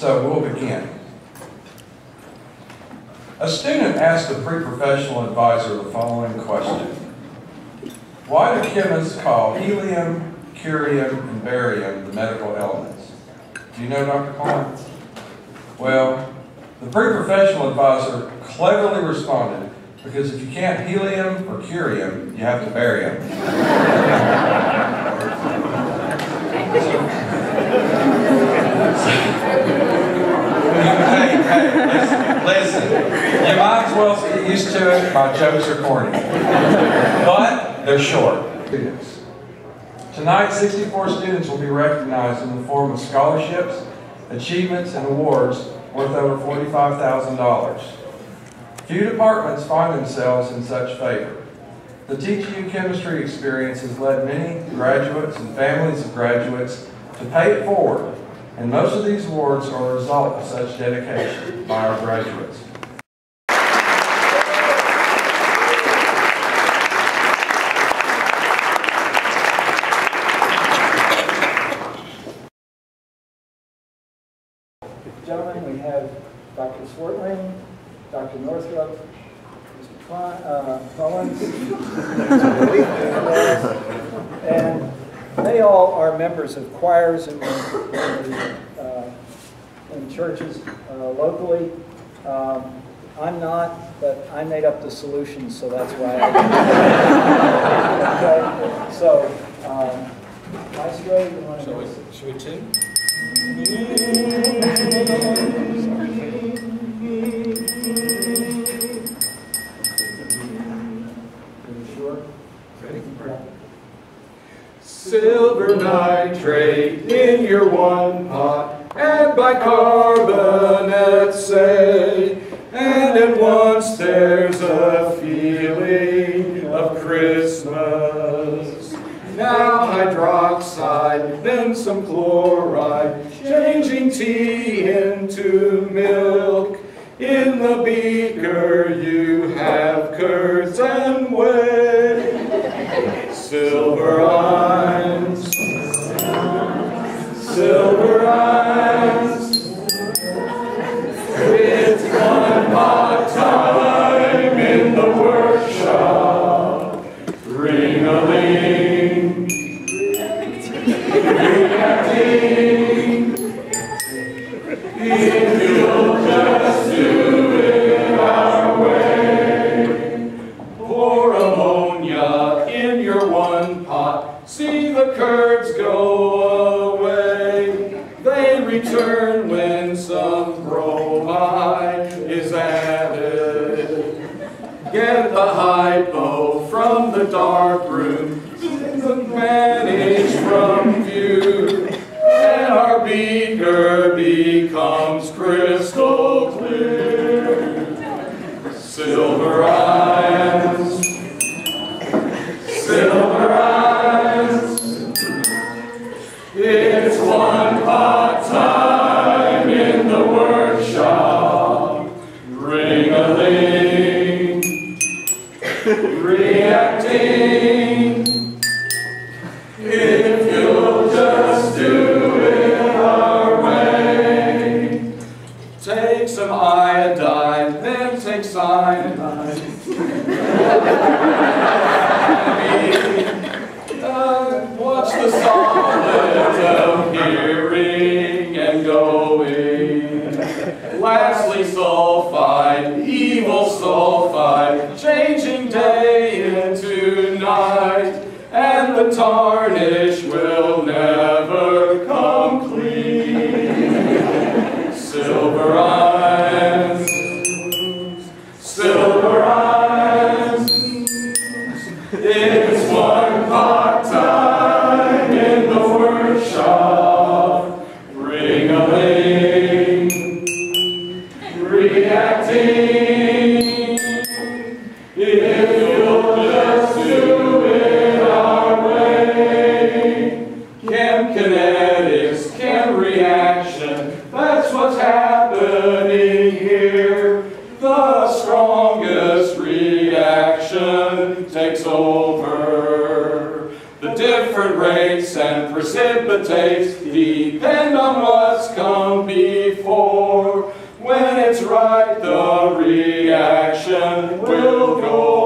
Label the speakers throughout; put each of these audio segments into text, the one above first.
Speaker 1: So we'll begin. A student asked a pre-professional advisor the following question. Why do chemists call helium, curium, and barium the medical elements? Do you know, Dr. Klein? Well, the pre-professional advisor cleverly responded, because if you can't helium or curium, you have to barium. hey, listen. You might as well get used to it. My jokes are corny. But they're short. Tonight, 64 students will be recognized in the form of scholarships, achievements, and awards worth over $45,000. Few departments find themselves in such favor. The TTU chemistry experience has led many graduates and families of graduates to pay it forward, and most of these awards are a result of such dedication by our graduates.
Speaker 2: Gentlemen, we have Dr. Swartling, Dr. Northrup, Mr. Uh, Collins, and they all are members of choirs in, the, uh, churches uh, locally. Um, I'm not, but I made up the solution, so that's why I.
Speaker 3: Silver nitrate in your one pot, and bicarbonate say, and at once there's a feeling of Christmas. Now hydroxide, then some chloride, changing tea into milk. In the beaker you have curds and whey. The curds go away. They return when some bromide is added. Get the hypo from the dark room. Lastly, sulfide, evil sulfide, changing day into night, and the tarnish will The and depend on what's come before. When it's right, the reaction will go.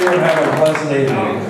Speaker 1: you and have a blessed evening.